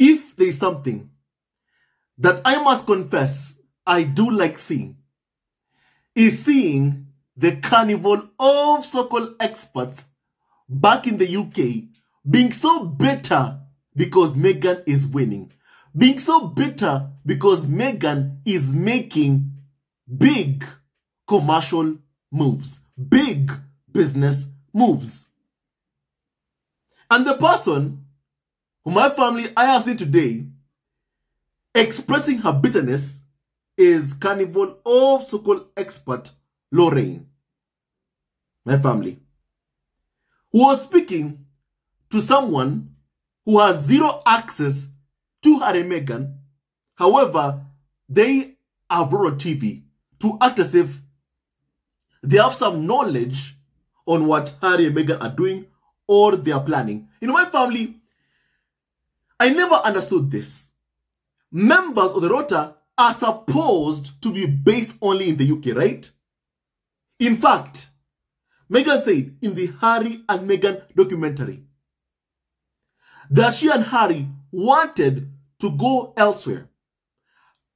if there is something that I must confess I do like seeing, is seeing the carnival of so-called experts back in the UK being so bitter because Meghan is winning. Being so bitter because Meghan is making big commercial moves, big business moves. And the person who my family I have seen today expressing her bitterness is Carnival of so-called expert Lorraine, my family, who was speaking to someone who has zero access to Harry Meghan. However, they are brought on TV to act as if they have some knowledge on what Harry and Meghan are doing or they are planning. In my family, I never understood this. Members of the Rota are supposed to be based only in the UK, right? In fact, Meghan said in the Harry and Meghan documentary that she and Harry wanted to go elsewhere.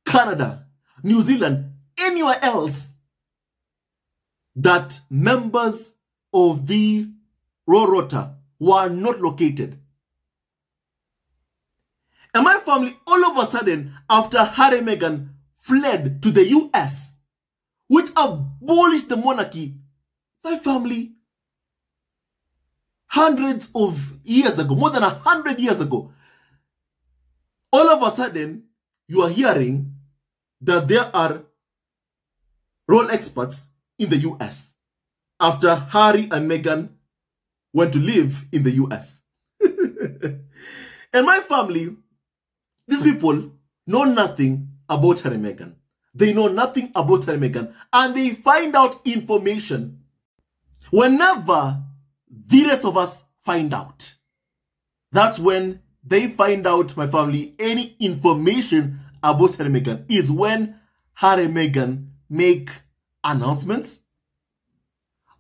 Canada, New Zealand, anywhere else that members of the Royal Rota were not located. And my family, all of a sudden, after Harry and Meghan fled to the US, which abolished the monarchy, my family, hundreds of years ago, more than a hundred years ago, all of a sudden, you are hearing that there are role experts in the US after Harry and Meghan went to live in the US. and my family, these people know nothing about Harry Meghan. They know nothing about Harry Meghan. And they find out information whenever the rest of us find out. That's when they find out, my family, any information about Harry Meghan is when Harry Meghan make announcements.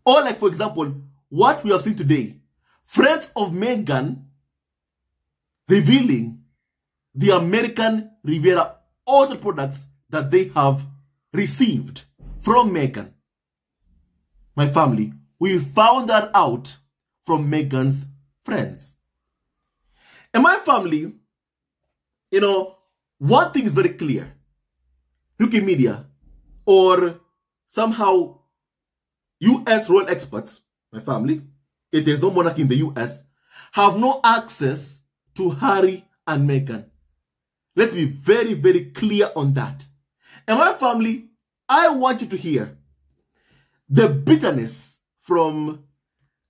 Or like, for example, what we have seen today, friends of Meghan revealing the American Riviera Orchard products that they have received from Meghan. My family, we found that out from Meghan's friends. And my family, you know, one thing is very clear. UK media or somehow US royal experts, my family, if there's no monarchy in the US, have no access to Harry and Meghan. Let's be very, very clear on that. And my family, I want you to hear the bitterness from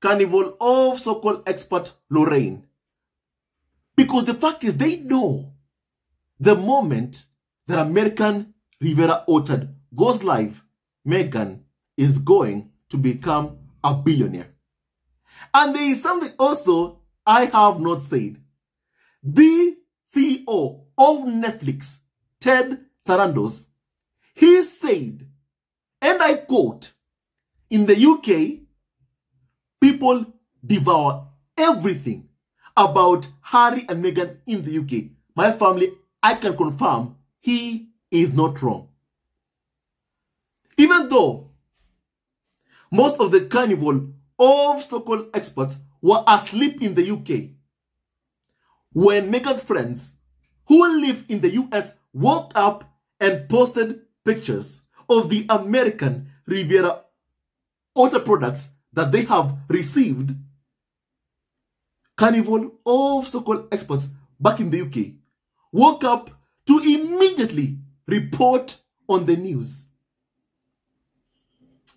Carnival of so-called expert Lorraine. Because the fact is they know the moment that American Riviera Orchard goes live, Meghan is going to become a billionaire. And there is something also I have not said. The CEO of Netflix, Ted Sarandos, he said, and I quote, in the UK, people devour everything about Harry and Meghan in the UK. My family, I can confirm he is not wrong. Even though most of the carnival of so-called experts were asleep in the UK, when Meghan's friends who live in the US woke up and posted pictures of the American Riviera Orchard products that they have received, Carnival of so-called experts back in the UK woke up to immediately report on the news.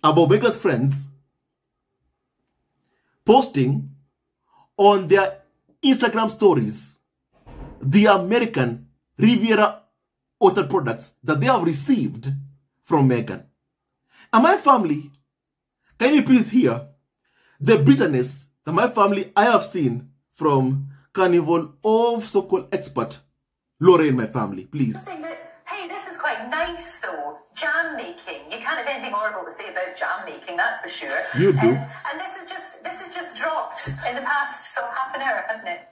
About Meghan's friends posting on their Instagram stories the American Riviera Orchard products that they have received from Meghan. And my family, can you please hear the bitterness that my family I have seen from Carnival of so-called expert Lorraine, my family, please. That, hey, this is quite nice though. Jam making. You can't have anything horrible to say about jam making, that's for sure. You do. Um, and this is just this is just dropped in the past so half an hour, hasn't it?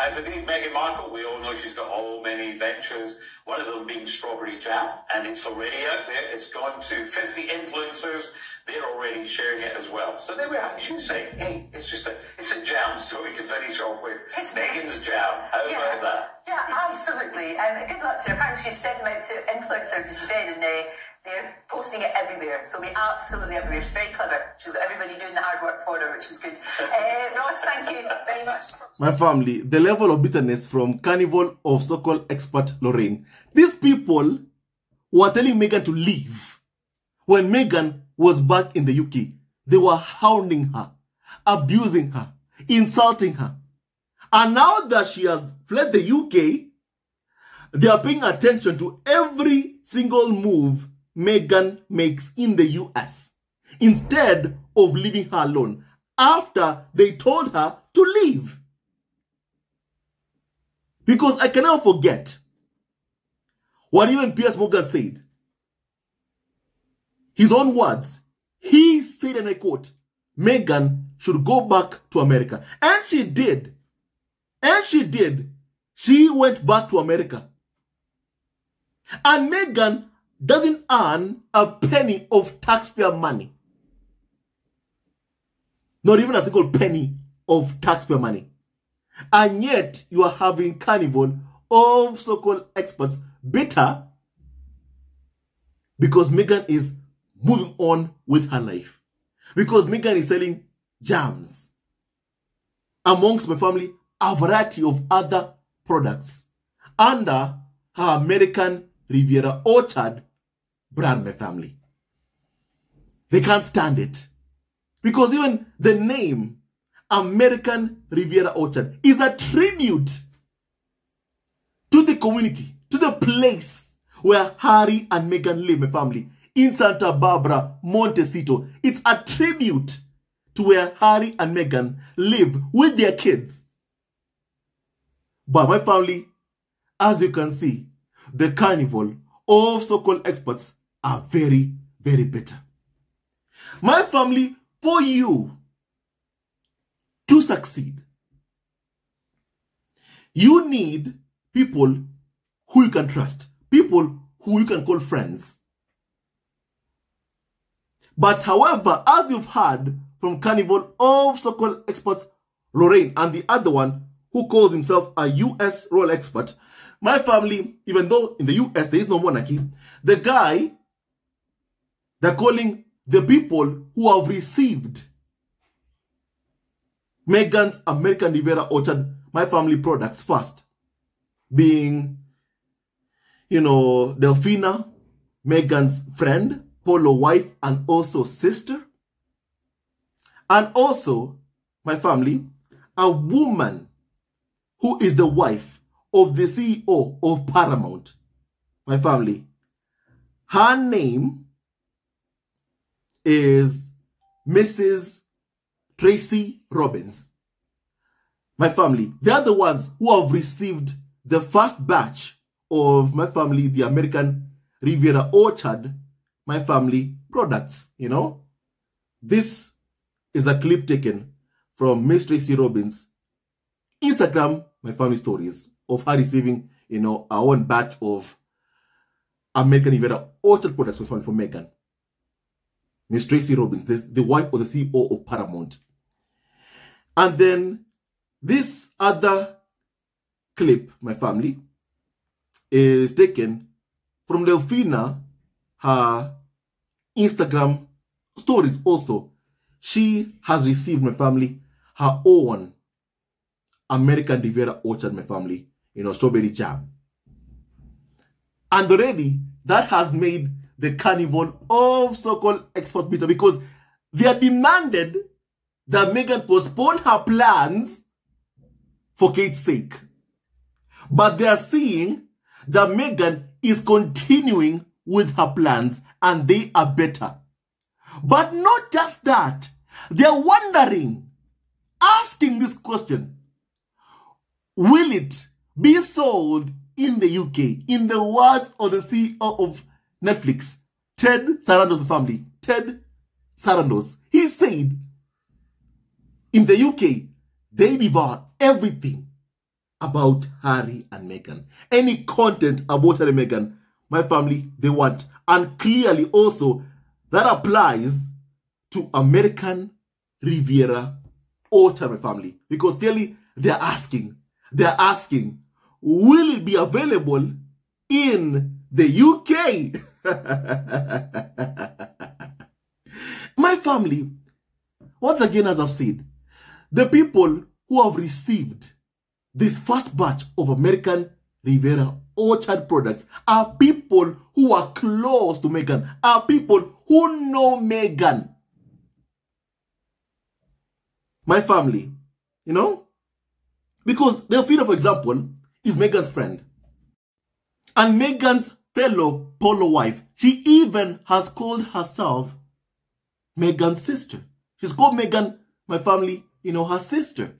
As indeed Meghan Markle, we all know she's got all many ventures, one of them being strawberry jam, and it's already out there. It's gone to 50 influencers. They're already sharing it as well. So they were actually saying, hey, it's just a, it's a jam story to finish off with. It's Meghan's jam. How Yeah, about that? yeah, absolutely. Um, good luck to her. Apparently, she's sending them out to influencers, as she said, and uh, they're posting it everywhere. So we absolutely everywhere. She's very clever. She's got everybody doing the hard work for her, which is good. Uh, Ross, thank you very much. My family, the level of bitterness from Carnival of so-called expert Lorraine. These people were telling Meghan to leave when Meghan was back in the UK. They were hounding her, abusing her, insulting her. And now that she has fled the UK, they are paying attention to every single move Meghan makes in the US instead of leaving her alone after they told her to leave. Because I cannot forget what even Piers Morgan said. His own words. He said, and I quote, Meghan should go back to America. And she did. And she did. She went back to America. And Meghan doesn't earn a penny of taxpayer money. Not even a single penny of taxpayer money. And yet you are having carnival of so-called experts bitter because Meghan is moving on with her life. Because Meghan is selling jams. Amongst my family, a variety of other products under her American Riviera Orchard brand, my family. They can't stand it. Because even the name American Riviera Orchard is a tribute to the community, to the place where Harry and Meghan live, my family, in Santa Barbara, Montecito. It's a tribute to where Harry and Meghan live with their kids. But my family, as you can see, the carnival of so-called experts are very, very bitter. My family, for you to succeed, you need people who you can trust, people who you can call friends. But however, as you've heard from Carnival of so-called experts, Lorraine, and the other one who calls himself a US royal expert, my family, even though in the US there is no monarchy, the guy they're calling the people who have received Meghan's American Riviera Orchard, my family products first, being, you know, Delfina, Meghan's friend, Polo wife, and also sister. And also, my family, a woman who is the wife of the CEO of Paramount, my family. Her name is Mrs. Tracy Robbins. My family, they are the ones who have received the first batch of my family, the American Riviera Orchard, my family products, you know. This is a clip taken from Miss Tracy Robbins' Instagram, my family stories of her receiving, you know, our own batch of American Riviera Orchard products for, for Meghan. Miss Tracy Robbins, this, the wife of the CEO of Paramount. And then this other clip, my family, is taken from Delfina, her Instagram stories also. She has received, my family, her own American Riviera Orchard, my family, you know, strawberry jam. And already that has made the carnival of so-called export meter because they are demanded that Meghan postpone her plans for Kate's sake. But they are seeing that Meghan is continuing with her plans and they are better. But not just that, they're wondering, asking this question, will it be sold in the UK, in the words of the CEO of Netflix, Ted Sarandos' family, Ted Sarandos, he said in the UK, they devour everything about Harry and Meghan. Any content about Harry and Meghan, my family, they want. And clearly also, that applies to American Riviera Orchard, my family. Because clearly, they're asking, they're asking, will it be available in the UK? my family, once again, as I've said, the people who have received this first batch of American Riviera Orchard products are people who are close to Meghan, are people who know Meghan. My family, you know? Because Delfina, for example, is Meghan's friend. And Meghan's fellow polo wife, she even has called herself Meghan's sister. She's called Meghan, my family, you know, her sister.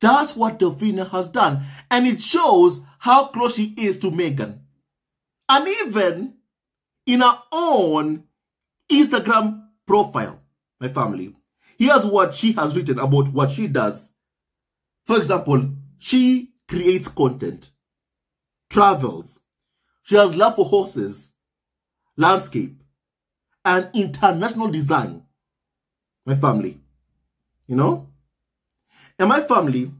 That's what Delfina has done. And it shows how close she is to Meghan. And even in her own Instagram profile, my family, here's what she has written about what she does. For example, she creates content, travels, she has love for horses, landscape, and international design. My family, you know? And my family,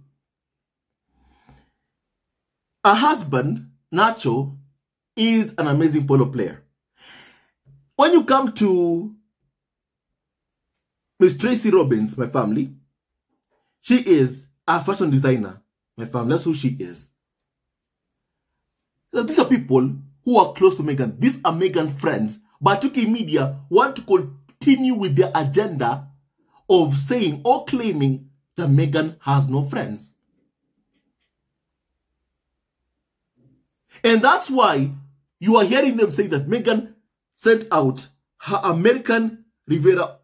her husband, Nacho, is an amazing polo player. When you come to Miss Tracy Robbins, my family, she is a fashion designer. My family, that's who she is. These are people who are close to Meghan. These are Meghan's friends. But UK media want to continue with their agenda of saying or claiming that Meghan has no friends. And that's why you are hearing them say that Meghan sent out her American Riviera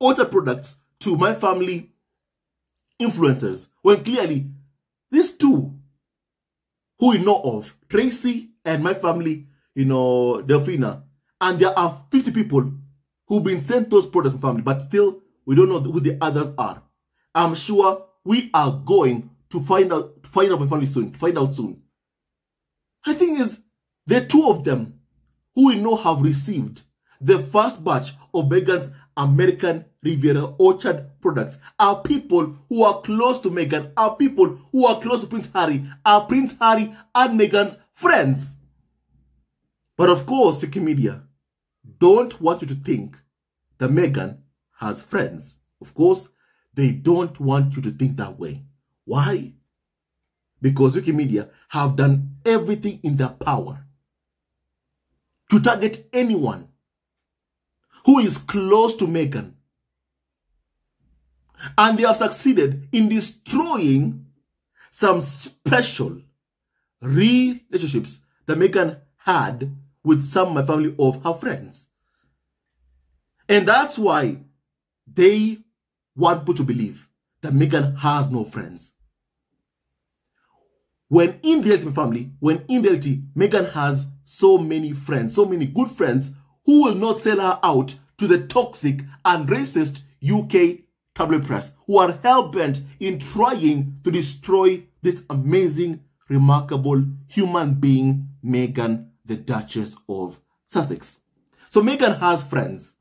Orchard products to my family influencers when clearly these two who we know of, Tracy and my family, you know, Delfina, and there are 50 people who've been sent those to family, but still we don't know who the others are. I'm sure we are going to find out find out my family soon, find out soon. The thing is, the two of them who we know have received the first batch of Meghan's American Riviera Orchard products are people who are close to Meghan, are people who are close to Prince Harry, are Prince Harry and Meghan's friends. But of course, UK media don't want you to think that Meghan has friends. Of course, they don't want you to think that way. Why? Because UK media have done everything in their power to target anyone who is close to Meghan. And they have succeeded in destroying some special relationships that Meghan had with some of my family of her friends. And that's why they want people to believe that Meghan has no friends. When in reality, my family, when in reality, Meghan has so many friends, so many good friends who will not sell her out to the toxic and racist UK tabloid press, who are hell-bent in trying to destroy this amazing, remarkable human being, Meghan, the Duchess of Sussex. So Meghan has friends.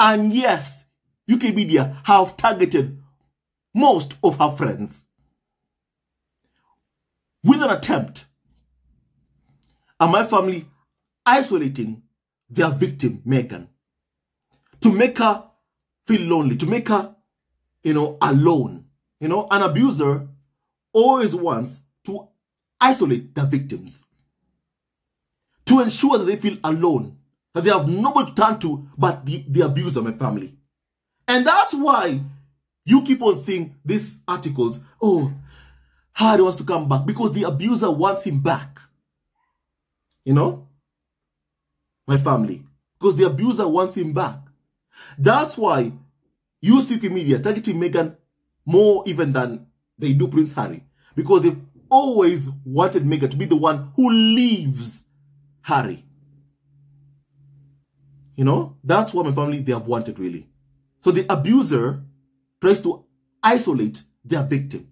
And yes, UK media have targeted most of her friends with an attempt and my family isolating their victim, Meghan, to make her feel lonely, to make her, you know, alone. You know, an abuser always wants to isolate their victims to ensure that they feel alone, that they have nobody to turn to but the, the abuser, my family. And that's why you keep on seeing these articles. Oh, Harry wants to come back because the abuser wants him back. You know? My family. Because the abuser wants him back. That's why you see media targeting Meghan more even than they do Prince Harry. Because they've always wanted Meghan to be the one who leaves Harry. You know? That's what my family, they have wanted really. So the abuser tries to isolate their victim.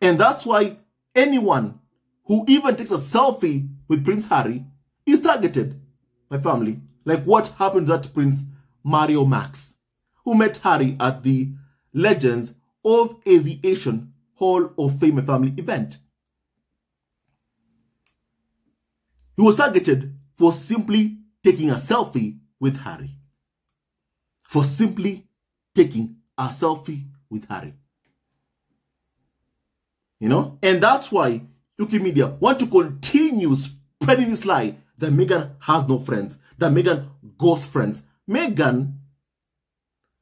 And that's why anyone who even takes a selfie with Prince Harry is targeted, my family. Like what happened to that Prince Mario Max, who met Harry at the Legends of Aviation Hall of Fame family event. He was targeted for simply taking a selfie with Harry. For simply taking a selfie with Harry. You know? And that's why UK media want to continue spreading this lie that Meghan has no friends, that Meghan goes friends. Meghan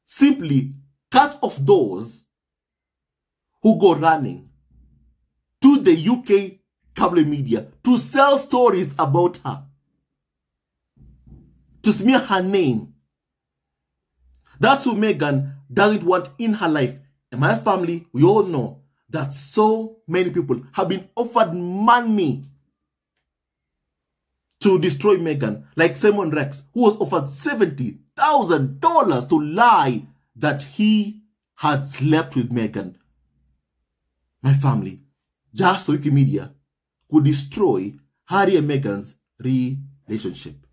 simply cuts off those who go running to the UK cable media to sell stories about her, to smear her name. That's who Meghan doesn't want in her life. And my family, we all know that so many people have been offered money to destroy Meghan, like Simon Rex, who was offered $70,000 to lie that he had slept with Meghan. My family, just so UK media could destroy Harry and Meghan's relationship.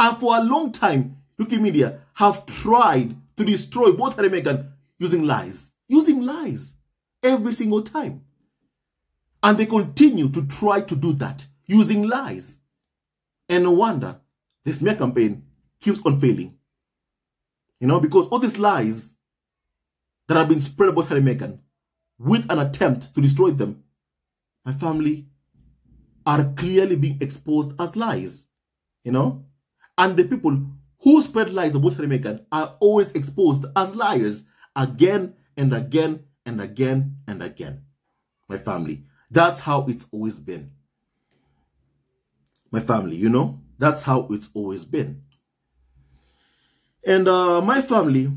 And for a long time, UK media have tried to destroy both Harry and Meghan using lies. Using lies every single time. And they continue to try to do that using lies. And no wonder this smear campaign keeps on failing. You know, because all these lies that have been spread about Harry Meghan with an attempt to destroy them, my family are clearly being exposed as lies. You know? And the people who spread lies about Harry Meghan are always exposed as liars again and again and again and again. My family. That's how it's always been. My family, you know? That's how it's always been. And uh, my family,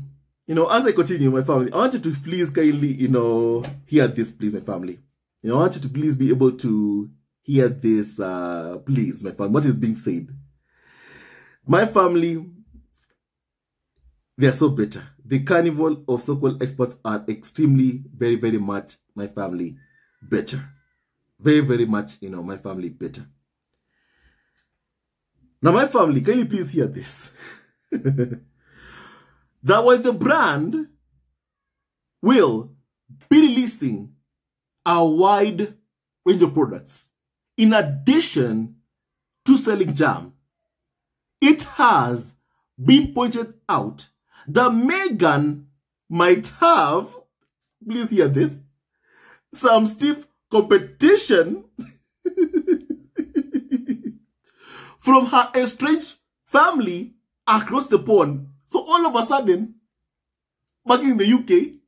you know, as I continue, my family, I want you to please kindly, you know, hear this, please, my family. You know, I want you to please be able to hear this, uh, please, my family, what is being said. My family, they are so bitter. The carnival of so-called experts are extremely, very, very much, my family, better. Very, very much, you know, my family better. Now, my family, can you please hear this? that when the brand will be releasing a wide range of products in addition to selling jam, it has been pointed out that Megan might have, please hear this, some stiff competition from her estranged family across the pond. So all of a sudden, back in the UK,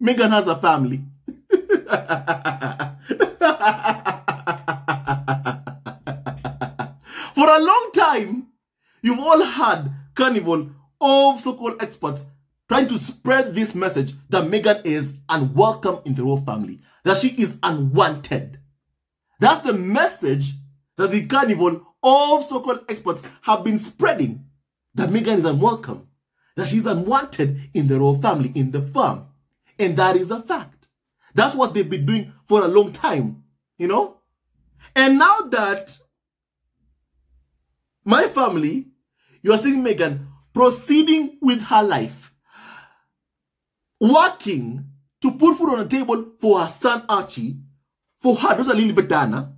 Meghan has a family. For a long time, you've all had carnival of so-called experts trying to spread this message that Meghan is unwelcome in the royal family, that she is unwanted. That's the message that the carnival of so-called experts have been spreading, that Meghan is unwelcome, that she's unwanted in the royal family, in the firm. And that is a fact. That's what they've been doing for a long time, you know? And now that my family, you're seeing Meghan proceeding with her life, working to put food on the table for her son Archie, for her daughter Lily Diana,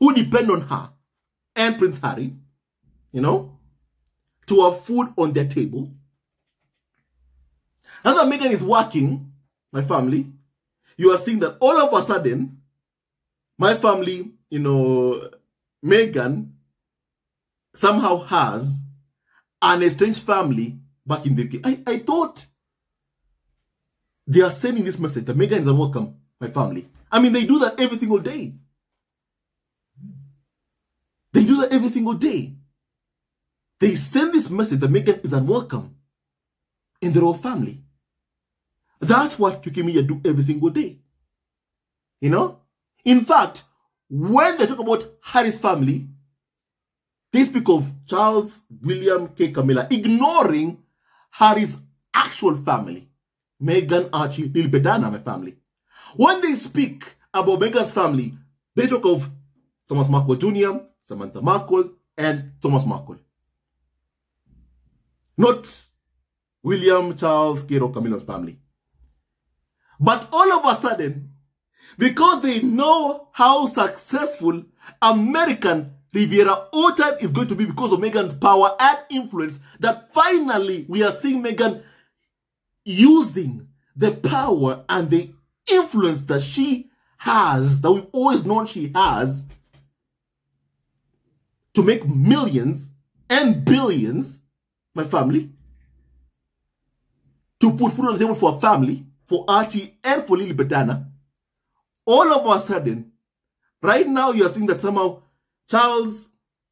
who depend on her, and Prince Harry, you know, to have food on their table. Now that Meghan is working, my family, you are seeing that all of a sudden, my family, you know, Meghan somehow has an estranged family back in the UK. I, I thought they are sending this message that Meghan is unwelcome, my family. I mean, they do that every single day. Every single day. They send this message that Meghan is unwelcome in the royal family. That's what UK media do every single day. You know? In fact, when they talk about Harry's family, they speak of Charles, William, K. Camilla, ignoring Harry's actual family. Meghan, Archie, Lilibet Diana, my family. When they speak about Meghan's family, they talk of Thomas Markle Jr., Samantha Markle, and Thomas Markle. Not William, Charles, Kate, or Camilla's family. But all of a sudden, because they know how successful American Riviera Orchard is going to be because of Meghan's power and influence, that finally we are seeing Meghan using the power and the influence that she has, that we've always known she has, to make millions and billions, my family, to put food on the table for family, for Archie and for Lilibet Diana, all of a sudden, right now you're seeing that somehow Charles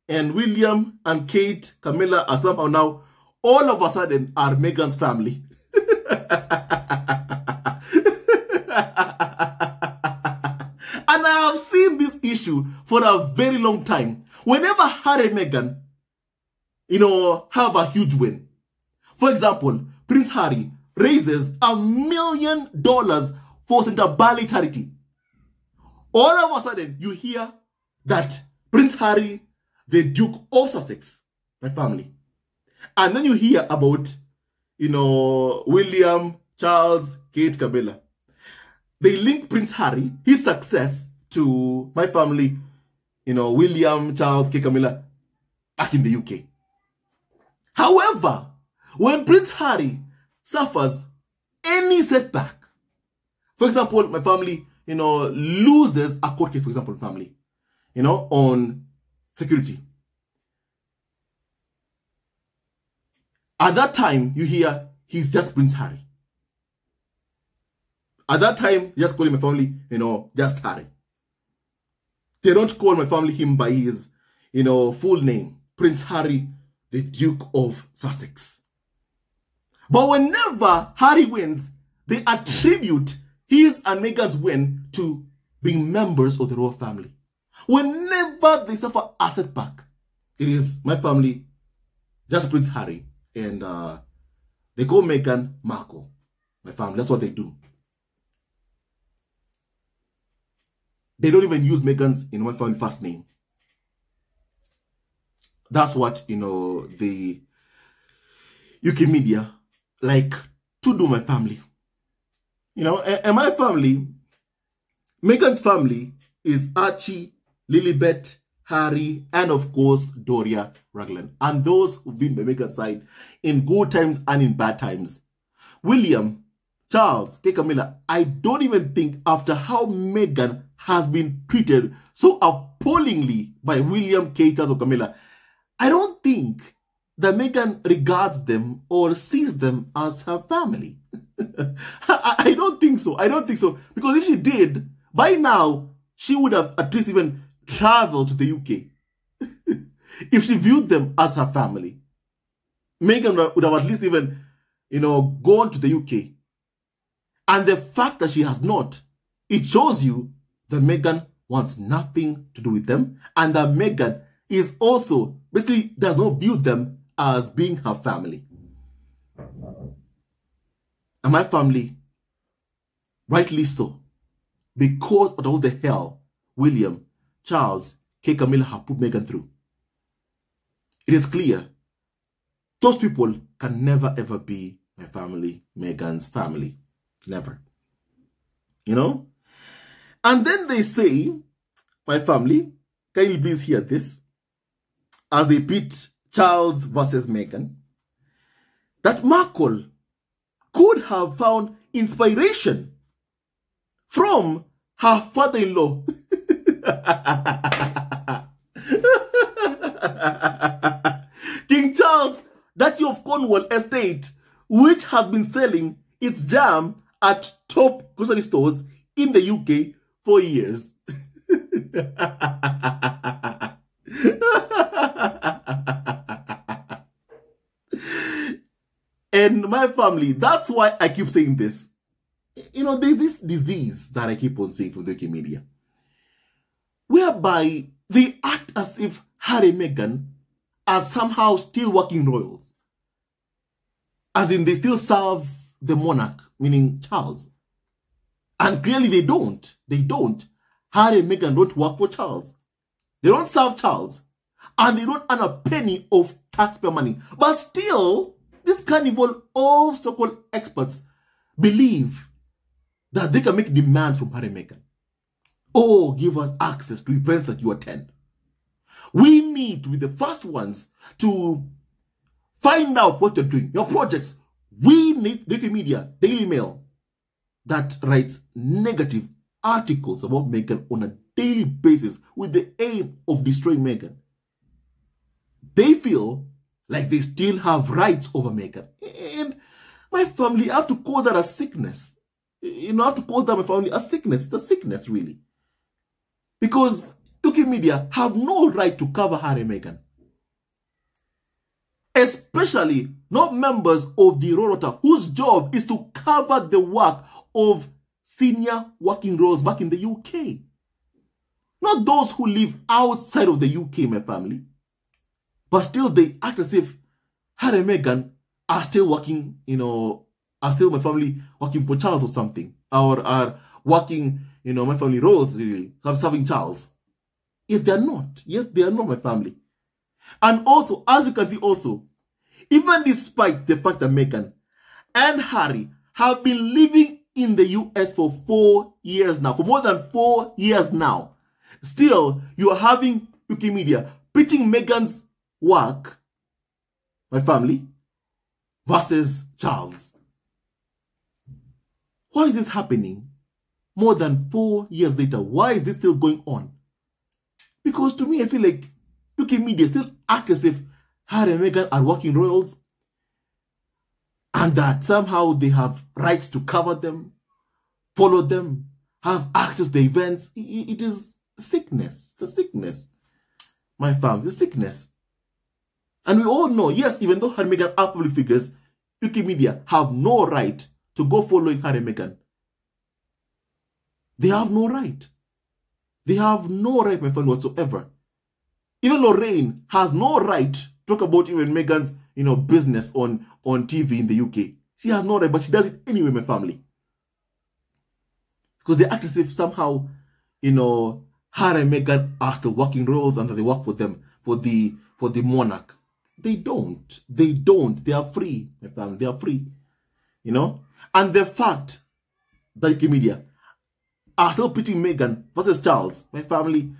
and William and Kate, Camilla are somehow now, all of a sudden, are Meghan's family. And I have seen this issue for a very long time. Whenever Harry and Meghan, you know, have a huge win. For example, Prince Harry raises a million dollars for St. Bali charity. All of a sudden, you hear that Prince Harry, the Duke of Sussex, my family. And then you hear about, you know, William, Charles, Kate, Camilla they link Prince Harry, his success, to my family, you know, William, Charles, K. Camilla, back in the UK. However, when Prince Harry suffers any setback, for example, my family, you know, loses a court case, for example, family, you know, on security. At that time, you hear he's just Prince Harry. At that time, just calling my family, you know, just Harry. They don't call my family him by his, you know, full name, Prince Harry, the Duke of Sussex. But whenever Harry wins, they attribute his and Meghan's win to being members of the royal family. Whenever they suffer a setback, it is my family, just Prince Harry, and uh, they call Meghan Markle. My family, that's what they do. They don't even use Meghan's in my family first name. That's what, you know, the UK media like to do my family. You know, and, my family, Meghan's family is Archie, Lilibet, Harry, and of course, Doria Ragland. And those who've been by Meghan's side in good times and in bad times. William, Charles, K. Camilla, I don't even think after how Meghan has been treated so appallingly by William, Kate, Charles, or Camilla, I don't think that Meghan regards them or sees them as her family. I, I don't think so. I don't think so. Because if she did, by now, she would have at least even traveled to the UK. if she viewed them as her family, Meghan would have at least even, you know, gone to the UK and the fact that she has not, it shows you that Meghan wants nothing to do with them and that Meghan is also basically does not view them as being her family. And my family, rightly so, because of all the hell William, Charles, K. Camilla have put Meghan through. It is clear those people can never ever be my family, Meghan's family. Never. You know? And then they say, my family, you please hear this? As they pit Charles versus Meghan, that Markle could have found inspiration from her father-in-law. King Charles, Duchy of Cornwall estate, which has been selling its jam at top grocery stores in the UK for years. and my family, that's why I keep saying this. You know, there's this disease that I keep on saying from the UK media, whereby they act as if Harry and Meghan are somehow still working royals. As in, they still serve the monarch, meaning Charles. And clearly they don't. They don't. Harry and Meghan don't work for Charles. They don't serve Charles. And they don't earn a penny of taxpayer money. But still, this carnival of so-called experts believe that they can make demands from Harry and Meghan. Oh, give us access to events that you attend. We need to be the first ones to find out what you're doing, your projects. We need UK media, Daily Mail, that writes negative articles about Meghan on a daily basis with the aim of destroying Meghan. They feel like they still have rights over Meghan. And my family, I have to call that a sickness. You know, I have to call that my family a sickness. It's a sickness, really. Because UK media have no right to cover Harry Meghan. Especially not members of the Rorota, whose job is to cover the work of senior working roles back in the UK. Not those who live outside of the UK, my family. But still, they act as if Harry and Meghan are still working, you know, are still my family working for Charles or something. Or are working, you know, my family roles, really, serving Charles. If they're not, yes, they are not my family. And also, as you can see also, even despite the fact that Meghan and Harry have been living in the US for four years now, for more than four years now, still you are having UK media pitching Meghan's work, my family, versus Charles. Why is this happening more than four years later? Why is this still going on? Because to me, I feel like UK media still act as if Harry and Meghan are working royals and that somehow they have rights to cover them, follow them, have access to the events. It is sickness. It's a sickness. My family, it's sickness. And we all know, yes, even though Harry Meghan are public figures, UK media have no right to go following Harry Meghan. They have no right. They have no right, my friend, whatsoever. Even Lorraine has no right to talk about even Meghan's, you know, business on, on TV in the UK. She has no right, but she does it anyway, my family. Because they act as if somehow, you know, Harry and Meghan are still working roles and they work for them, for the for the monarch. They don't. They don't. They are free, my family. They are free. You know? And the fact that UK media are still pitting Meghan versus Charles, my family,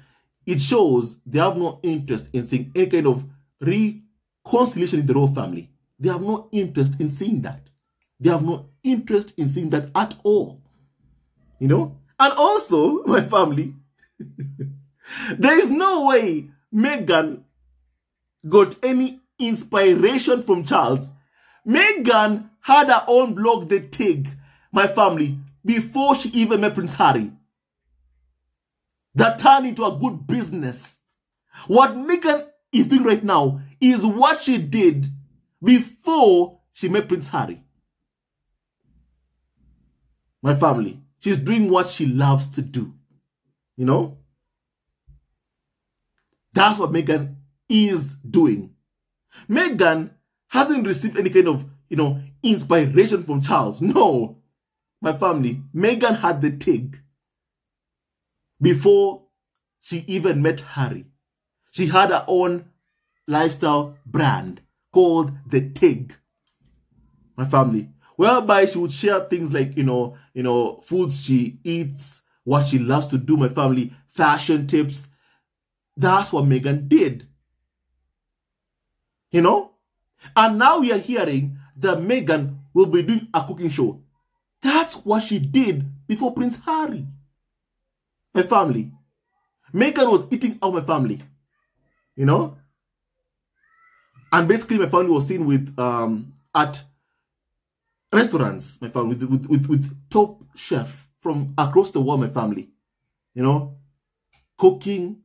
it shows they have no interest in seeing any kind of reconciliation in the royal family. They have no interest in seeing that. They have no interest in seeing that at all. You know? And also, my family, there is no way Meghan got any inspiration from Charles. Meghan had her own blog, The Tig, my family, before she even met Prince Harry. That turn into a good business. What Meghan is doing right now is what she did before she met Prince Harry. My family. She's doing what she loves to do. You know? That's what Meghan is doing. Meghan hasn't received any kind of, you know, inspiration from Charles. No. My family, Meghan had the TIG before she even met Harry. She had her own lifestyle brand called the TIG. My family, whereby she would share things like, you know, you know, foods she eats, what she loves to do, my family, fashion tips. That's what Meghan did. You know? And now we are hearing that Meghan will be doing a cooking show. That's what she did before Prince Harry. My family. Meghan was eating out my family. You know? And basically my family was seen with um at restaurants, my family, with, with, with, top chef from across the world, my family. You know? Cooking,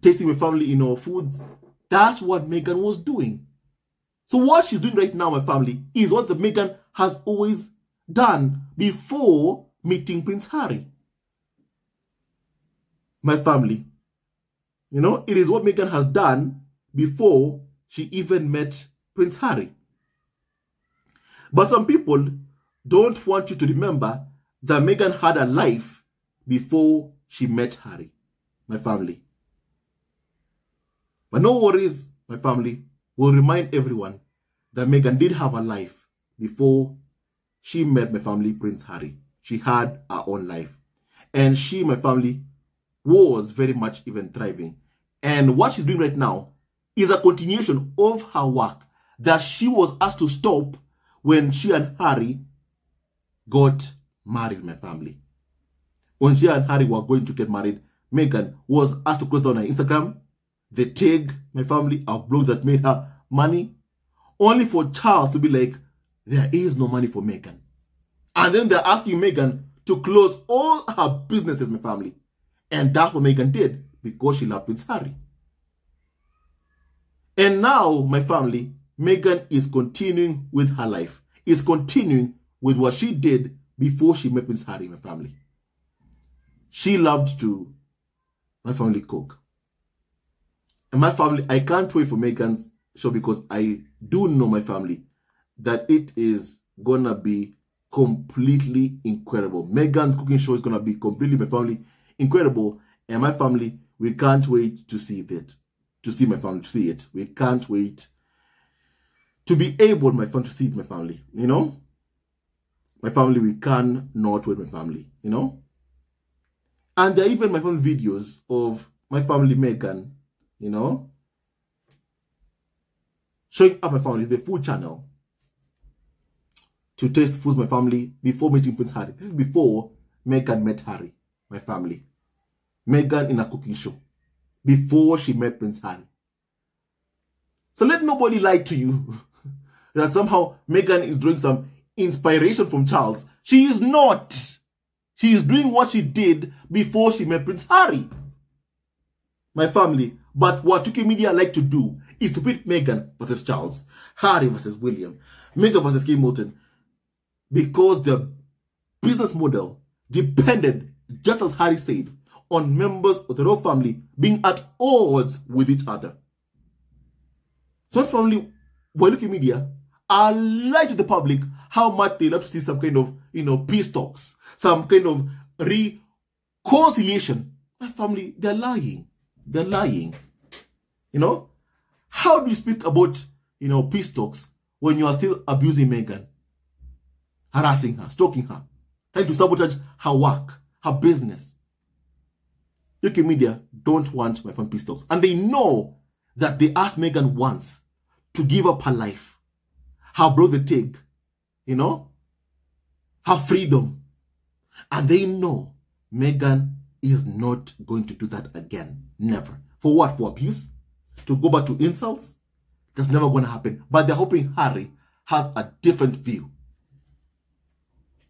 tasting my family, you know, foods. That's what Meghan was doing. So what she's doing right now, my family, is what the Meghan has always done before meeting Prince Harry. My family. You know, it is what Meghan has done before she even met Prince Harry. But some people don't want you to remember that Meghan had a life before she met Harry, my family. But no worries, my family. We'll remind everyone that Meghan did have a life before she met my family, Prince Harry. She had her own life. And she, my family, was very much even thriving. And what she's doing right now is a continuation of her work that she was asked to stop when she and Harry got married, my family. When she and Harry were going to get married, Meghan was asked to close down her Instagram, the tag, my family, a blog that made her money, only for Charles to be like, there is no money for Meghan. And then they're asking Meghan to close all her businesses, my family. And that's what Meghan did because she loved Prince Harry. And now, my family, Meghan is continuing with her life, is continuing with what she did before she met Prince Harry, my family. She loved to, my family, cook. And my family, I can't wait for Meghan's show because I do know my family that it is gonna be completely incredible. Meghan's cooking show is gonna be completely my family incredible, and my family we can't wait to see that, to see my family to see it. We can't wait to be able, my family, to see my family. You know, my family we can not wait, my family. You know, and there are even my family videos of my family Meghan. You know, showing up my family the full channel to taste foods my family before meeting Prince Harry. This is before Meghan met Harry, my family. Meghan in a cooking show before she met Prince Harry. So let nobody lie to you that somehow Meghan is drawing some inspiration from Charles. She is not. She is doing what she did before she met Prince Harry. My family. But what UK media like to do is to put Meghan versus Charles, Harry versus William, Meghan versus Kate Middleton, because the business model depended, just as Harry said, on members of the royal family being at odds with each other. Some family, while looking media, are lying to the public how much they love to see some kind of, you know, peace talks, some kind of reconciliation. My family, they're lying. They're lying. You know? How do you speak about, you know, peace talks when you are still abusing Meghan? harassing her, stalking her, trying to sabotage her work, her business. UK media don't want my peace talks. And they know that they asked Meghan once to give up her life, her brother take, you know, her freedom. And they know Meghan is not going to do that again. Never. For what? For abuse? To go back to insults? That's never going to happen. But they're hoping Harry has a different view.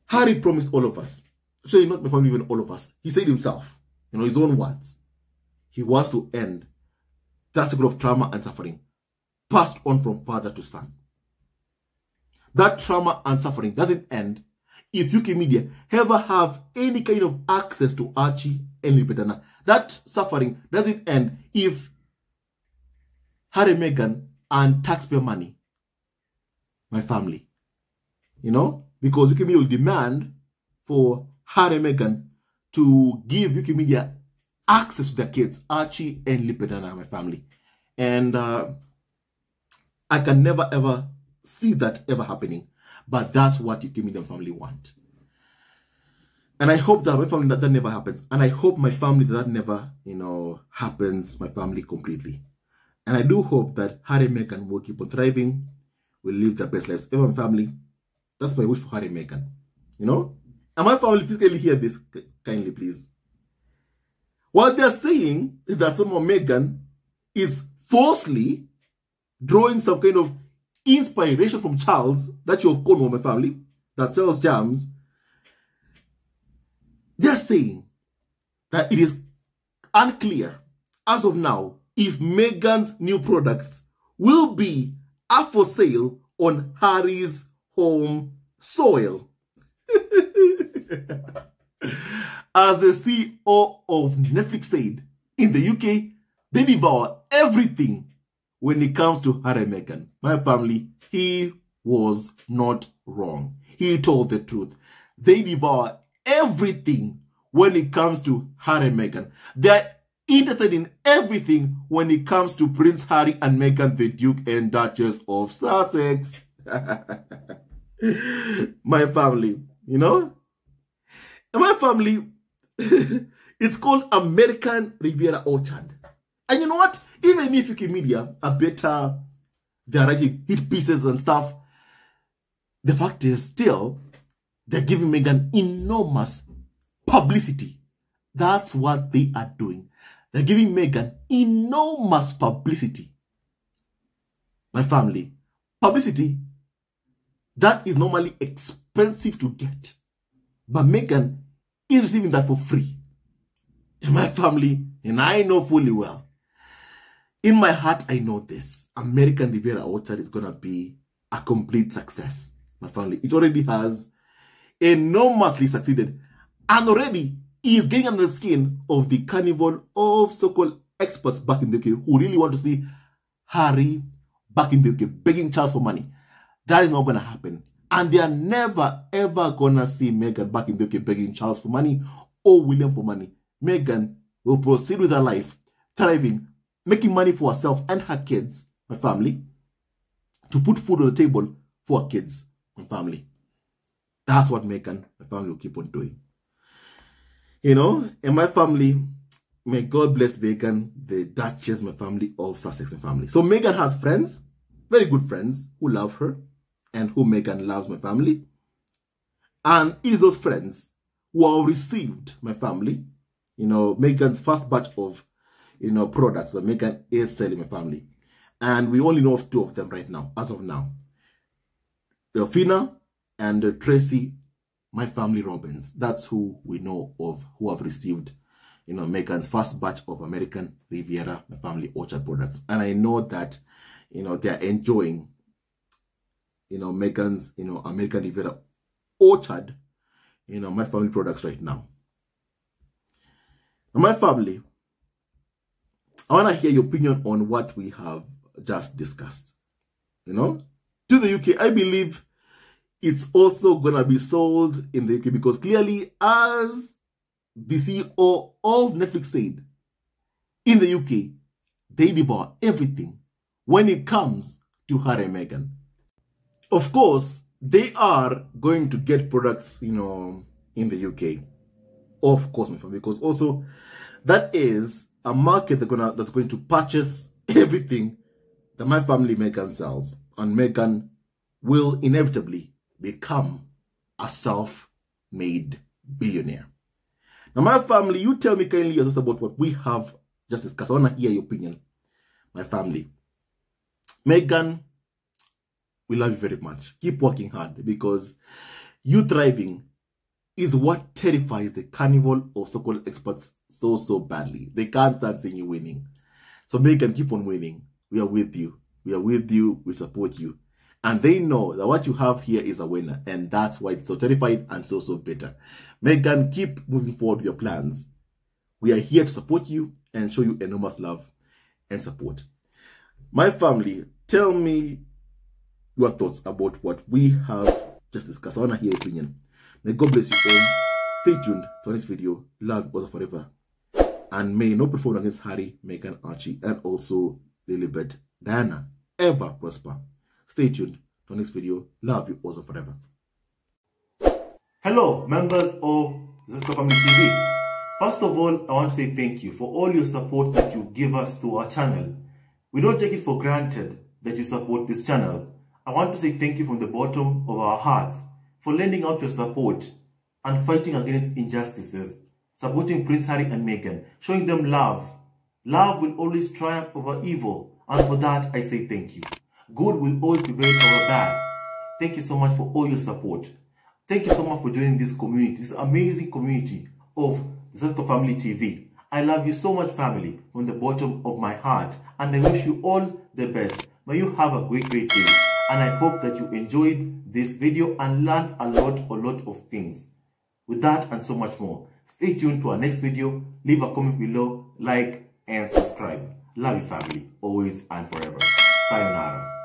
Harry promised all of us, actually not my family, even all of us, he said himself, you know, his own words, he wants to end that cycle of trauma and suffering passed on from father to son. That trauma and suffering doesn't end if UK media ever have any kind of access to Archie and Lilibet Diana. That suffering doesn't end if Harry Meghan and taxpayer money, my family. You know? because UK Media will demand for Harry and Meghan to give UK Media access to their kids, Archie and Lilibet Diana, my family. And uh, I can never ever see that ever happening. But that's what UK Media family want. And I hope that my family that, that never happens. And I hope my family that, that never, you know, happens, my family completely. And I do hope that Harry and Meghan will keep on thriving, will live their best lives. Ever my family, that's my wish for Harry Meghan. You know? And my family, please kindly hear this kindly, please. What they're saying is that somehow Meghan is falsely drawing some kind of inspiration from Charles, that you have Cornwall, my family, that sells jams. They're saying that it is unclear as of now if Meghan's new products will be up for sale on Harry's home soil. As the CEO of Netflix said, in the UK, they devour everything when it comes to Harry Meghan. My family, he was not wrong. He told the truth. They devour everything when it comes to Harry Meghan. They are interested in everything when it comes to Prince Harry and Meghan, the Duke and Duchess of Sussex. my family, you know? My family, it's called American Riviera Orchard. And you know what? Even if UK media are better, they're writing hit pieces and stuff, the fact is still, they're giving Meghan enormous publicity. That's what they are doing. They're giving Meghan enormous publicity. My family, publicity that is normally expensive to get. But Meghan is receiving that for free. In my family, and I know fully well. In my heart, I know this. American Riviera Orchard is going to be a complete success. My family, it already has enormously succeeded. And already is getting under the skin of the carnival of so-called experts back in the UK who really want to see Harry back in the UK begging Charles for money. That is not going to happen. And they are never, ever to see Meghan back in the UK begging Charles for money or William for money. Meghan will proceed with her life, thriving, making money for herself and her kids, my family, to put food on the table for her kids, my family. That's what Meghan, my family, will keep on doing. You know, in my family, may God bless Meghan, the Duchess, my family, of Sussex, my family. So Meghan has friends, very good friends, who love her and who Meghan loves my family. And it is those friends who have received my family, you know, Meghan's first batch of, you know, products that Meghan is selling my family. And we only know of two of them right now, as of now. Delfina and Tracy, my family Robbins. That's who we know of who have received, you know, Meghan's first batch of American Riviera, my family orchard products. And I know that, you know, they're enjoying you know, Meghan's, you know, American Riviera Orchard, you know, my family products right now. now my family, I want to hear your opinion on what we have just discussed. You know, to the UK, I believe it's also going to be sold in the UK because clearly, as the CEO of Netflix said, in the UK, they devour everything when it comes to Harry Meghan of course, they are going to get products, you know, in the UK. Of course, my friend, because also that is a market that's gonna that's going to purchase everything that my family Meghan sells, and Meghan will inevitably become a self-made billionaire. Now, my family, you tell me kindly just about what we have just discussed. I want to hear your opinion, my family. Meghan we love you very much. Keep working hard because you thriving is what terrifies the carnival of so-called experts so, so badly. They can't stand seeing you winning. So they can keep on winning. We are with you. We are with you. We support you. And they know that what you have here is a winner. And that's why it's so terrified and so, so bitter. Meghan, keep moving forward with your plans. We are here to support you and show you enormous love and support. My family, tell me your thoughts about what we have just discussed. I want to hear your opinion. May God bless you all. Stay tuned to this video. Love was forever. And may no perform against Harry, Meghan, Archie, and also Lilibet, Diana ever prosper. Stay tuned to this video. Love you also forever. Hello, members of Sussex Squad Family TV. First of all, I want to say thank you for all your support that you give us to our channel. We don't take it for granted that you support this channel I want to say thank you from the bottom of our hearts for lending out your support and fighting against injustices, supporting Prince Harry and Meghan, showing them love. Love will always triumph over evil, and for that I say thank you. Good will always prevail over bad. Thank you so much for all your support. Thank you so much for joining this community, this amazing community of the Sussex Squad Family TV. I love you so much, family, from the bottom of my heart, and I wish you all the best. May you have a great, great day and I hope that you enjoyed this video and learned a lot, a lot of things. With that and so much more, stay tuned to our next video. Leave a comment below, like, and subscribe. Love you family, always and forever. Sayonara.